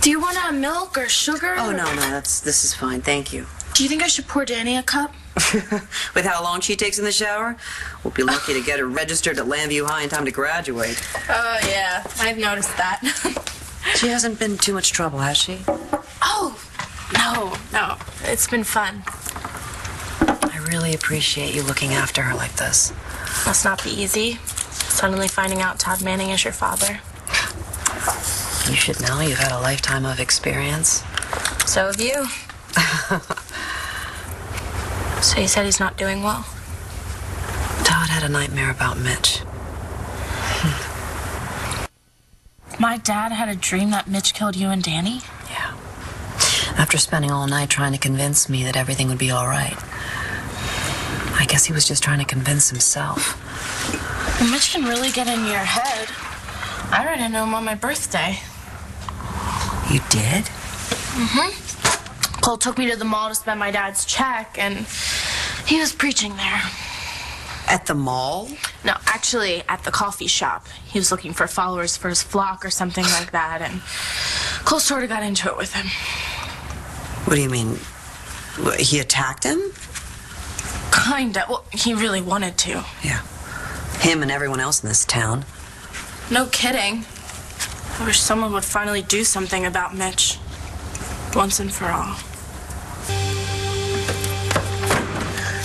Do you want a milk or sugar? Oh no, no, that's this is fine. Thank you. Do you think I should pour Dani a cup? With how long she takes in the shower, we'll be lucky to get her registered at Llanview High in time to graduate. Oh, yeah. I've noticed that. She hasn't been too much trouble, has she? oh, no, no. It's been fun. I really appreciate you looking after her like this. Must not be easy. Suddenly finding out Todd Manning is your father. You should know you've had a lifetime of experience. So have you. so you said he's not doing well? Todd had a nightmare about Mitch. My dad had a dream that Mitch killed you and Dani? Yeah. After spending all night trying to convince me that everything would be all right. I guess he was just trying to convince himself. Mitch can really get in your head. I ran into him on my birthday. You did? Mm-hmm. Cole took me to the mall to spend my dad's check, and he was preaching there. At the mall? No, actually, at the coffee shop. He was looking for followers for his flock or something like that, and Cole sort of got into it with him. What do you mean? He attacked him? Kinda. Well, he really wanted to. Yeah. Him and everyone else in this town. No kidding. I wish someone would finally do something about Mitch. Once and for all.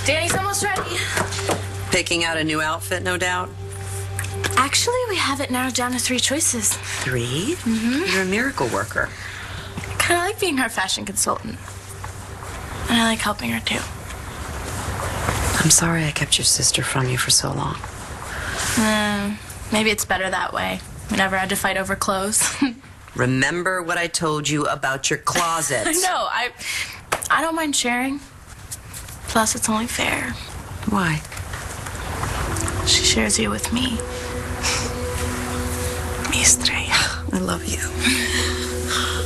Dani's almost ready. Picking out a new outfit, no doubt. Actually, we have it narrowed down to three choices. 3 Mm-hmm. You're a miracle worker. I kind of like being her fashion consultant. And I like helping her too. I'm sorry I kept your sister from you for so long. Mm, maybe it's better that way. We never had to fight over clothes. Remember what I told you about your closet. I know. I I don't mind sharing. Plus, it's only fair. Why? She shares you with me. Mi estrella. I love you.